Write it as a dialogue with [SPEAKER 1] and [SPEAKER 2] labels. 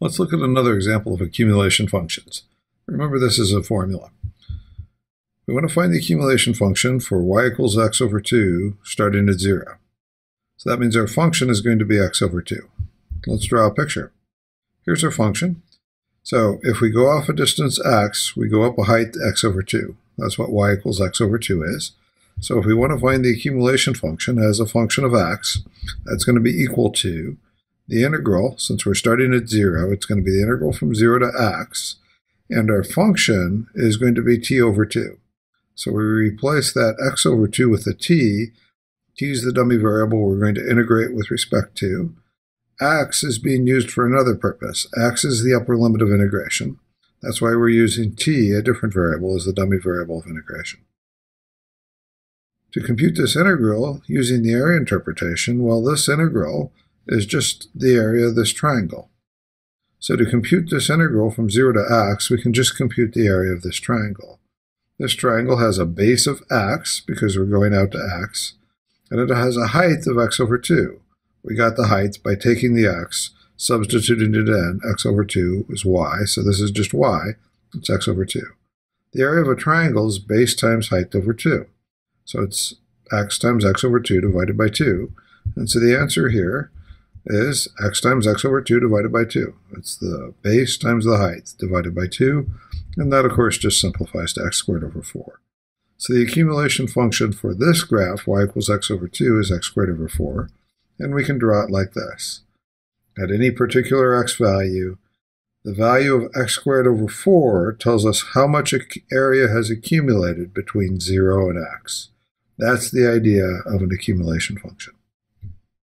[SPEAKER 1] Let's look at another example of accumulation functions. Remember this is a formula. We want to find the accumulation function for y equals x over 2 starting at 0. So that means our function is going to be x over 2. Let's draw a picture. Here's our function. So if we go off a distance x, we go up a height x over 2. That's what y equals x over 2 is. So if we want to find the accumulation function as a function of x, that's going to be equal to the integral, since we're starting at 0, it's going to be the integral from 0 to x, and our function is going to be t over 2. So we replace that x over 2 with a t. t is the dummy variable we're going to integrate with respect to. x is being used for another purpose. x is the upper limit of integration. That's why we're using t, a different variable, as the dummy variable of integration. To compute this integral using the area interpretation, well, this integral is just the area of this triangle. So to compute this integral from 0 to x, we can just compute the area of this triangle. This triangle has a base of x, because we're going out to x, and it has a height of x over 2. We got the height by taking the x, substituting it in. x over 2 is y, so this is just y. It's x over 2. The area of a triangle is base times height over 2. So it's x times x over 2 divided by 2. And so the answer here is x times x over 2 divided by 2. It's the base times the height divided by 2. And that, of course, just simplifies to x squared over 4. So the accumulation function for this graph, y equals x over 2, is x squared over 4. And we can draw it like this. At any particular x value, the value of x squared over 4 tells us how much area has accumulated between 0 and x. That's the idea of an accumulation function.